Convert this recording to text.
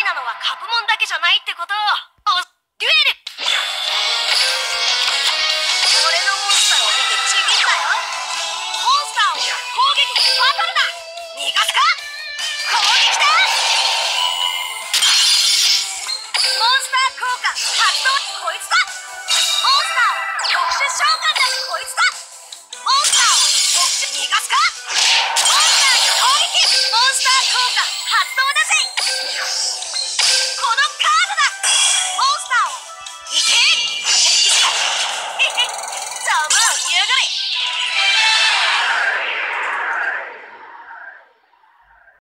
意なのは過去問だけじゃないってこと。